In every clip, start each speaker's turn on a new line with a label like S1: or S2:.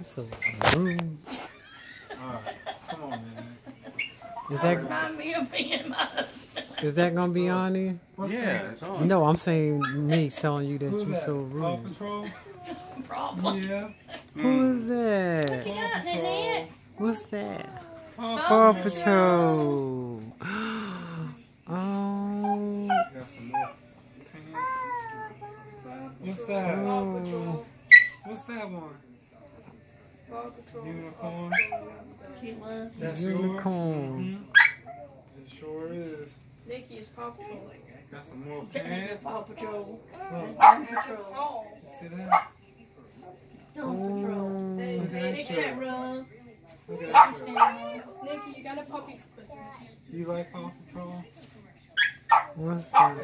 S1: It's a room.
S2: Alright, come on, man.
S1: Is that
S3: Remind me of me and my husband.
S1: is that gonna be on there?
S2: What's
S4: Yeah,
S2: that?
S4: it's on.
S1: No, I'm saying me telling you that
S2: Who's
S1: you
S2: that?
S1: so
S2: Paw
S1: rude.
S2: Patrol?
S3: Problem.
S2: Yeah.
S1: Who is
S3: What
S1: that?
S3: you got, Nanette?
S1: What's that?
S2: Paw
S1: Paw
S2: Patrol.
S1: Patrol. Oh.
S2: Got some more pants. What's that?
S1: oh.
S2: What's that one?
S5: Paw Patrol.
S2: Unicorn?
S3: She.
S2: That's
S1: Unicorn.
S2: yours? Mhm. It sure is.
S5: Nikki is Paw Patrol.
S2: Got some more pants.
S3: Paw Patrol.
S2: Look,
S3: Paw
S5: That's
S3: Patrol.
S5: paw.
S2: see that?
S3: Paw Patrol.
S5: Hey,
S2: Look at
S5: hey,
S2: that
S5: Nikki,
S2: Look at that shirt.
S5: Nikki, you got a puppy for Christmas.
S2: You like Paw Patrol?
S1: What's that?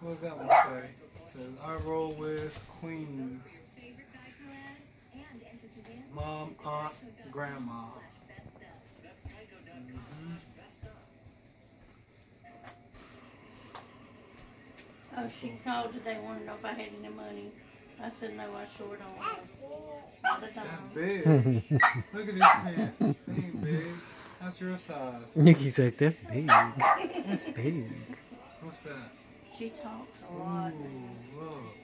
S2: What does that one say? It says, I roll with queens. Mom, aunt, grandma. Mhm.
S3: Oh, she called today, wanted to know if I had any money. I said, no, I sure don't. Not a
S2: That's big. Look at this pants. They ain't big. That's your size.
S1: Nikki's like, that's big. That's big.
S2: What's that?
S3: She talks a
S2: Ooh,
S3: lot.
S2: look.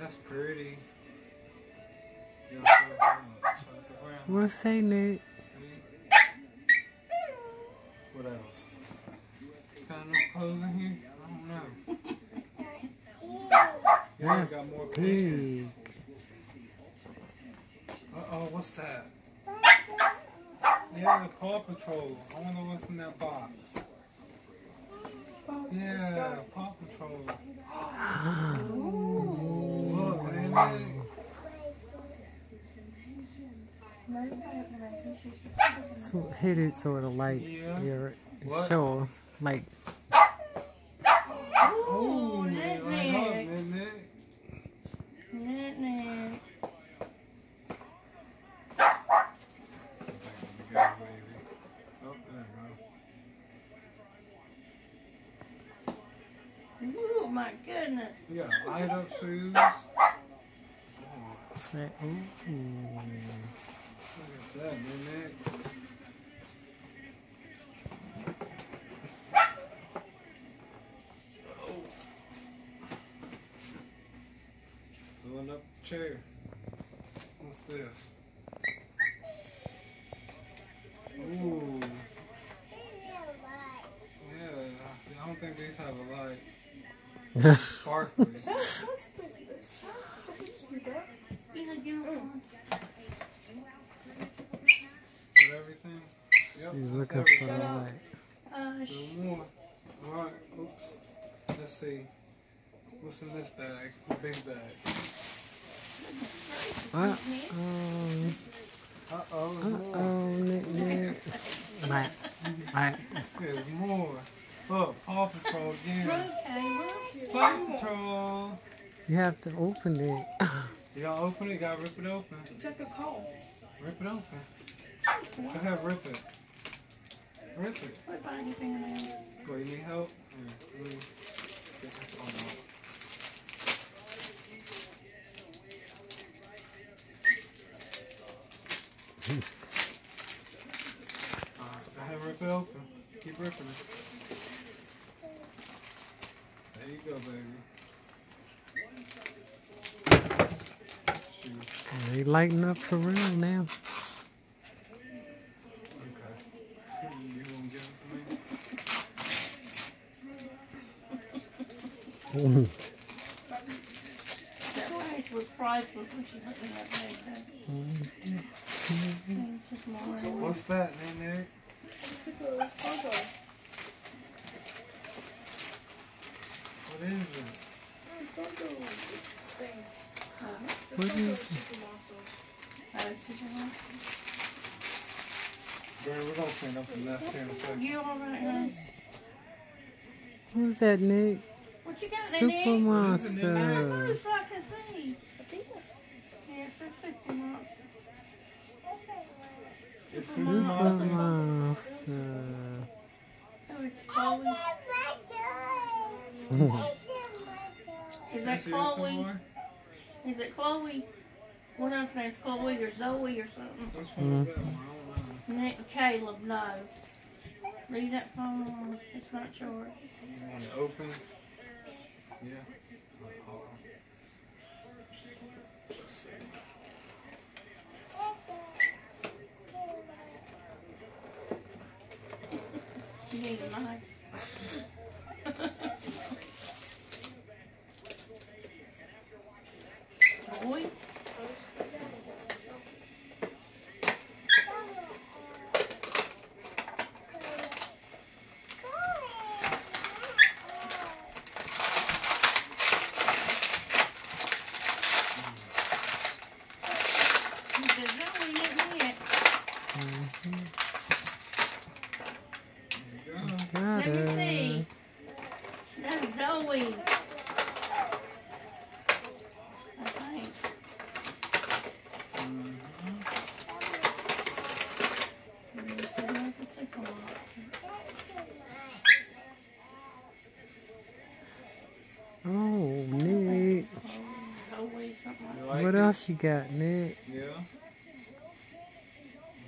S2: That's pretty. It to grandma.
S1: What's say Nick?
S2: What else? Got enough clothes in here? I don't know. Yeah, I
S1: That's
S2: got more
S1: big.
S2: Uh oh, what's that? Yeah, the Paw Patrol. I wonder what's in that box. Yeah, Paw Patrol. Look, man.
S1: So hit it sort of like
S2: Yeah.
S1: your
S2: What?
S1: show, like
S2: Oh,
S3: Ooh, Nick. Nick, Nick.
S2: Oh,
S3: my goodness.
S2: You got light up shoes. Oh,
S1: ooh.
S2: Look at that, man. Filling up the chair. What's this? Ooh. Yeah, I don't think these have a light. Sparkly. Is
S5: That what's this? Supposed to be dark.
S3: He's a unicorn.
S2: that everything? Yep,
S1: She's looking for the light.
S3: Uh, sh-
S2: No more. Alright, oops. Let's see. What's in this bag? The big bag.
S1: Uh oh.
S2: Uh oh,
S1: Uh
S2: there's more.
S1: oh, Nick, Nick. Right, right.
S2: There's more. Look, Paw Patrol again. Paw Patrol.
S1: You have to open it.
S2: You gotta open it, you gotta rip it open.
S5: Check a call.
S2: Rip it open. Go ahead, rip it. Rip it.
S3: what about your fingernails?
S2: Go, you need help? Here, let me get this part out. Alright, go ahead, rip it open. Keep ripping it. There you go, baby. Shoot.
S1: They lighting up for real now.
S2: Okay. You won't give it to me?
S3: That was priceless when she looked me up there. It's just.
S2: What's that, Nene?
S5: Check a photo.
S2: What is it?
S5: It's a photo. Thing. It's a
S1: What is it?
S5: Super Muscles.
S3: She's
S2: Girl, we're gonna clean up the mess here in a second.
S3: You all right, honey?
S1: Who's that, Nick?
S3: What you got,
S1: Super
S3: Nanette?
S2: Nick?
S1: Monster.
S3: Move so I can see.
S5: I think that's.
S3: Yes, that's Super Monster.
S2: It's Super
S1: Super
S2: Monster.
S1: Monster.
S3: Oh, it's Chloe. Is that
S2: Can I see it
S3: Chloe? Is it Chloe? What else name's Chloe or Zoe or something?
S2: Which one was that one? I don't know.
S3: Nick, Caleb, no. Leave that phone on. It's not yours.
S2: You want it open? Yeah.
S3: You need a knife. Boy, he says, no, we didn't yet.
S2: There you go.
S1: Got
S3: Let me
S1: her.
S3: see. That's Zoe. I think.
S2: Mhm.
S3: Mm, There's a second one.
S1: Oh, Nick.
S3: Zoe, something like
S2: You like
S1: What
S2: it?
S1: Else you got, Nick?
S2: Yeah.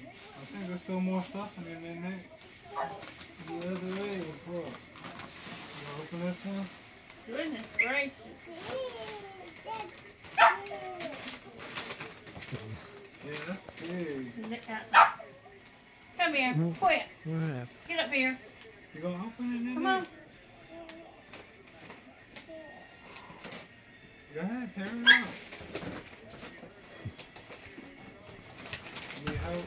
S2: I think there's still more stuff in there, isn't there? The other way, let's look. You open this one?
S3: Goodness gracious.
S2: Yeah, that's big.
S3: Uh, Come here,
S1: Mhm.
S3: quick.
S1: What happened?
S3: Get up here.
S2: You gonna open it in
S3: Come on.
S2: Go ahead, tear it out. Need help?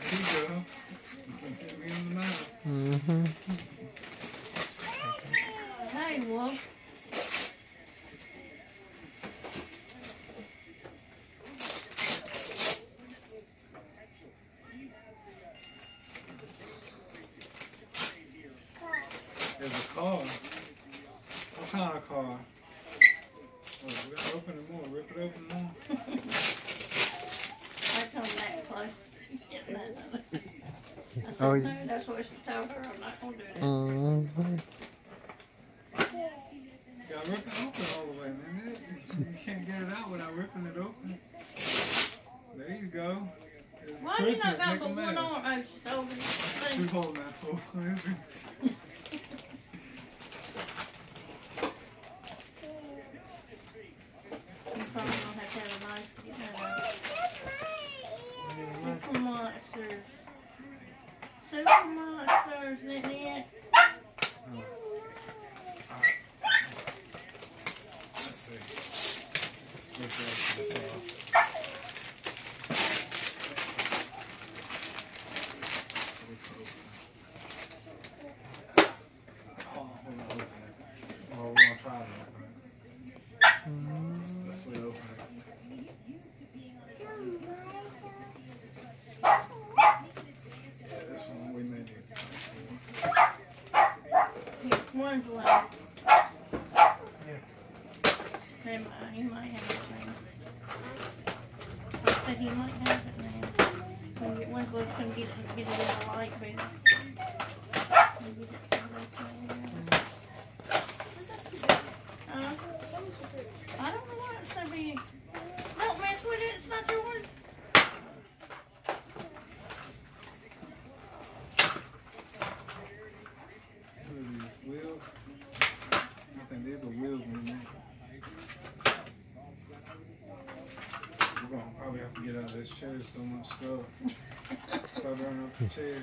S2: There you go. Hit me in the mouth.
S1: Mm-hmm.
S3: Hey, Wolf.
S2: There's a car. What kind of car? Oh, we gotta open it more. Rip it open more.
S3: I come that close. Getting that other. I said,
S1: Oh,
S3: no, that's what she told her. I'm not going to do that.
S1: Mm-hmm.
S2: You gotta rip it open all the way, man. You can't get it out without ripping it open. There you go. It's
S3: Why you not
S2: Christmas,
S3: got
S2: make
S3: but
S2: a
S3: one
S2: mess.
S3: arm? Oh, she's over
S2: She's
S3: thing.
S2: holding that tool.
S3: You probably don't have to have a knife to get that out. Super monsters. Isn't it?
S2: Let's see. Let's flip that this off. So we can open it. Oh, we're gonna open it. Well, we're gonna try to open it. That's- That's way to open it. Yeah, this one we may need.
S3: Here's one's left. Never mind, he might have it now. I said he might have it now. When get one's left, come get it, get it in the light, what I don't know why it's so big. Don't mess with it, it's not yours.
S2: What are these wheels? I think these are wheels, man. We're gonna probably have to get out of this chair. So much stuff. if I run up the chair,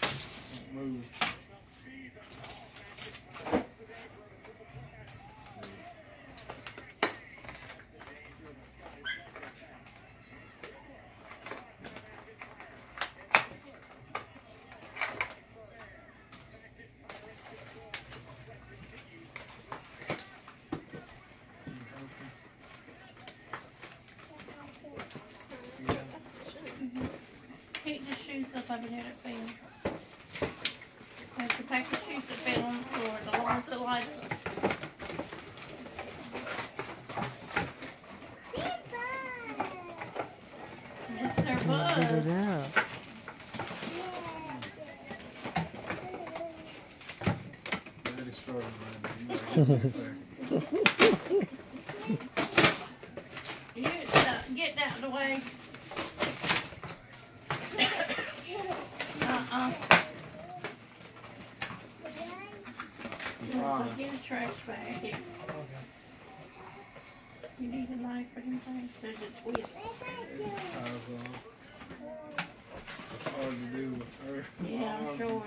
S2: can't move. Let's see. Yeah.
S3: Pick the shoes up over there that fell. There's of shoes that fell on the floor, the ones that light up. Yes, there
S1: Get
S3: was.
S1: it out.
S2: Daddy struggled recording right now. You might get this,
S3: You uh, get out of the way. Uh-uh.
S2: sir. Fine.
S3: Get a trash bag here. You need a knife or anything? There's a uh,
S2: twist. Just ties off. It's just hard to do with her.
S3: Yeah, I'm sure.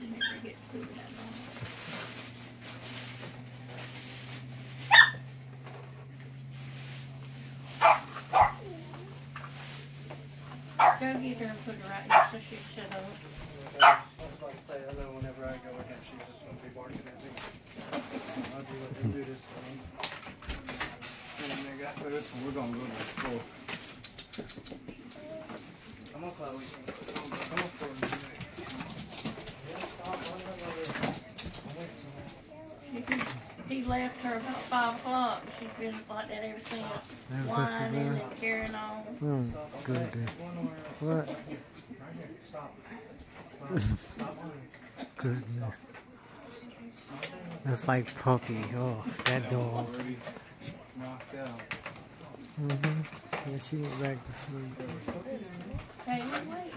S3: You never get food out of it. Her and put her right here so she shut up.
S4: I was about to say, I know whenever I go in she's just gonna be barking at me. I'll do what they do this time.
S2: And nigga, after this one, we're gonna go to the floor.
S4: Come on, Chloe.
S2: Come on for a minute.
S3: She, he left her about five o'clock. She's been like that ever since.
S1: That was
S3: Whining and carrying on.
S1: Oh, goodness. What? Goodness. That's like puppy. Oh, that dog.
S2: Already knocked out.
S1: Mm-hmm. Yeah, she went back to sleep.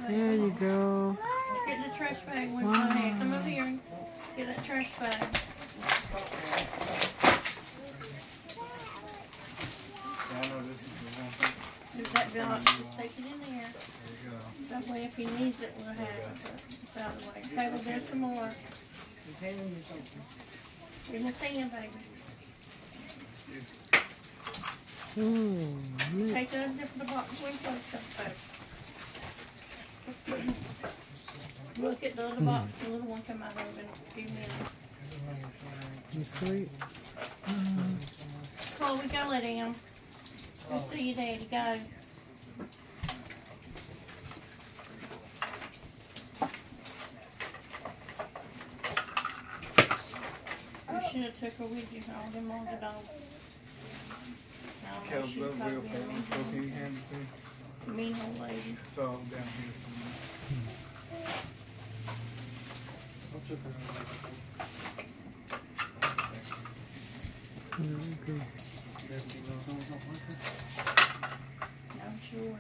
S1: There you go.
S3: Get the trash bag with my hand. Come over here get that trash bag.
S2: Yeah, I know this is the one thing.
S3: There's. Just take it in there.
S2: There you go.
S3: That way, if he needs it, we'll have it. But It's out of the way. Okay, well, there's some more. In hmm. the tin, baby.
S1: Ooh, look.
S3: Take the zip of the box. Where's those stuff back? Look at the other box. Hmm. The little one come out of it in a few minutes.
S1: You sleep?
S3: Chloe, go let him. Go see your daddy. Go. You should have took her with you. All them on the dog.
S2: Cal's
S3: she
S2: love
S3: probably
S2: wheel fell.
S3: mean-
S2: Phil, can you hand it to me?
S3: Mean old lady.
S2: Fell down here somewhere.
S1: Mm,
S3: I'm sure.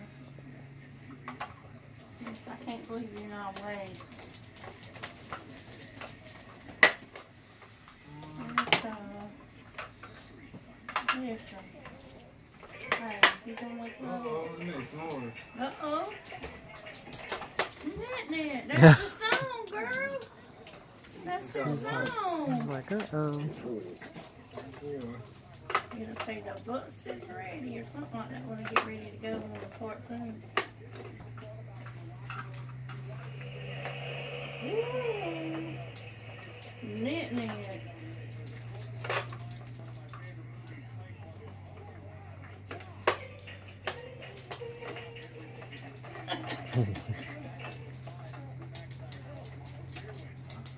S3: Yes, I can't believe you're not awake. Yes, uh, yes, uh, Hey, you gonna wake
S2: Uh
S3: up?
S2: Oh, noise.
S3: Uh-oh. Net, net, that's the song, girl. That's the
S1: She's like,
S3: song.
S1: like, uh-oh.
S2: Yeah.
S3: You gotta say the bus is ready or something like that when I get ready to go on the part soon. Ooh. Knit knit.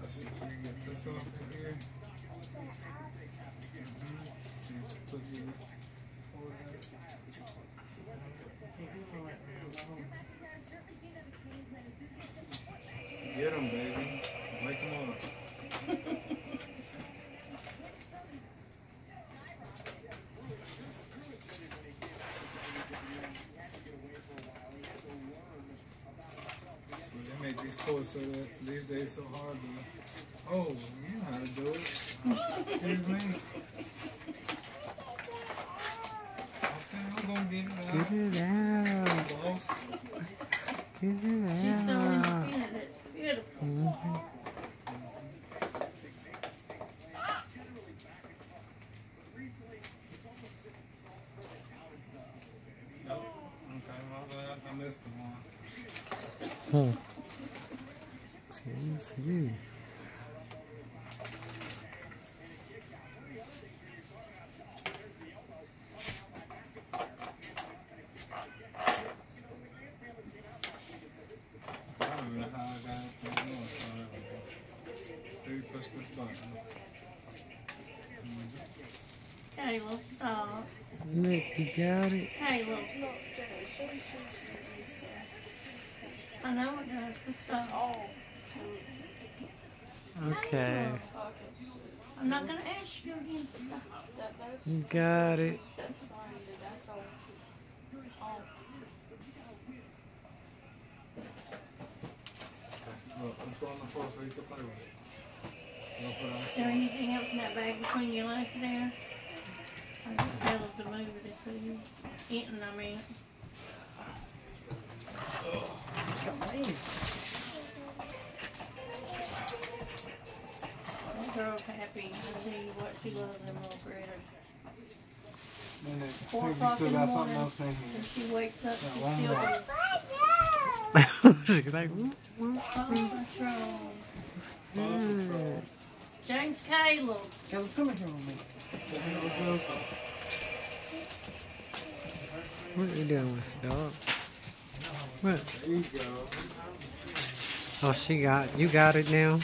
S2: Let's see if we can get this off of here. Mhm. See if we put the- what was that? Get 'em, baby. Wake 'em up. They make these toys so that these days so hard to. Oh, you know how to do it. Excuse me. Okay, I'm gonna get it out.
S1: Get it out.
S2: Boss.
S1: Get it out.
S3: She's so
S1: out.
S3: independent. It's beautiful.
S1: Mhm.
S2: Nope. Okay, my bad. I missed the one.
S1: Hmm. Jeez, you.
S2: I don't even know how I got it from the north side. So you push this button.
S3: Caleb, stop.
S1: Nick, you got it?
S3: Caleb.
S5: should be sure to use, uh,
S3: I know it does. The
S5: That's all.
S1: Okay.
S5: Okay.
S3: I'm not gonna ask you again to stop.
S1: You got it.
S5: that's fine, but that's all. All.
S2: Look, let's go on the floor so you can play with it. I'll put it on the
S3: Is there anything else in that bag between your legs there? I just tell us to move it eating, I mean. That girl's happy. I tell you what, she loves them little critters.
S2: And then,
S3: Four
S2: I think you
S3: o'clock in the morning.
S2: else in
S3: When
S2: here.
S3: she wakes up, she's still.
S1: She's like, "Whoop, whoop."
S3: Paw Patrol.
S1: Mm.
S3: James Caleb.
S4: Caleb, come in here with me.
S1: What are you doing with the dog? What?
S2: There you go.
S1: Oh, she got, you got it now?